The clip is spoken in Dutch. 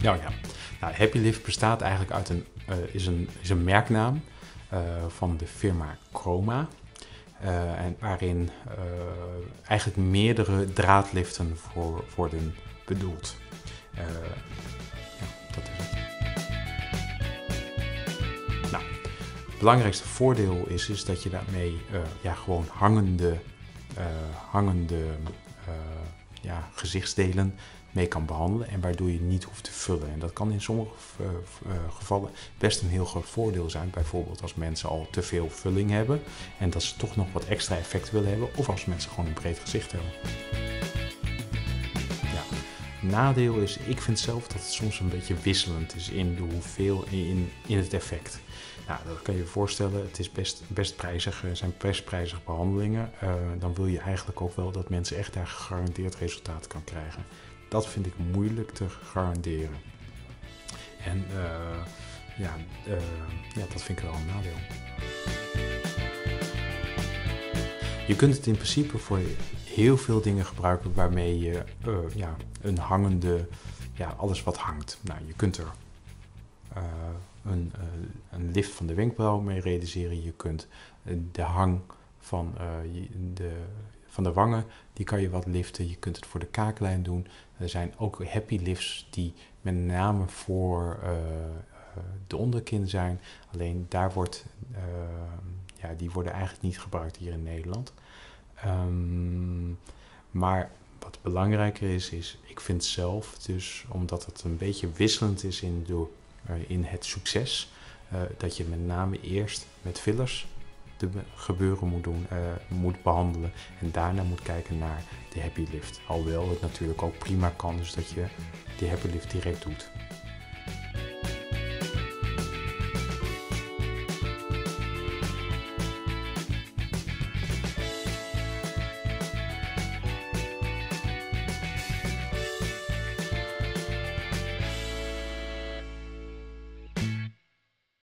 Ja, ja. Nou, Happy Lift bestaat eigenlijk uit een, uh, is een, is een merknaam uh, van de firma Chroma. Uh, en waarin eigenlijk meerdere draadliften voor worden bedoeld. Belangrijkste voordeel is, is dat je daarmee ja, gewoon hangende, hangende ja, gezichtsdelen mee kan behandelen en waardoor je niet hoeft te vullen. En dat kan in sommige eh, eh, gevallen best een heel groot voordeel zijn. Bijvoorbeeld als mensen al te veel vulling hebben en dat ze toch nog wat extra effect willen hebben, of als mensen gewoon een breed gezicht hebben. Nadeel is, ik vind zelf dat het soms een beetje wisselend is in de hoeveel in, in het effect. Nou, dat kan je je voorstellen. Het is best, best prijzig, zijn best prijzige behandelingen. Uh, dan wil je eigenlijk ook wel dat mensen echt daar gegarandeerd resultaat kan krijgen. Dat vind ik moeilijk te garanderen. En uh, ja, uh, ja, dat vind ik wel een nadeel. Je kunt het in principe voor heel veel dingen gebruiken waarmee je uh, ja, een hangende, ja, alles wat hangt. Nou, je kunt er een, een lift van de wenkbrauw mee realiseren. Je kunt de hang van de van de wangen, die kan je wat liften. Je kunt het voor de kaaklijn doen. Er zijn ook happy lifts die met name voor de onderkin zijn. Alleen daar wordt, ja, die worden eigenlijk niet gebruikt hier in Nederland. Um, maar wat belangrijker is, is ik vind zelf dus, omdat het een beetje wisselend is in, de, uh, in het succes, dat je met name eerst met fillers de gebeuren moet, doen, uh, moet behandelen. En daarna moet kijken naar de happy lift. Alhoewel het natuurlijk ook prima kan, dus dat je die happy lift direct doet.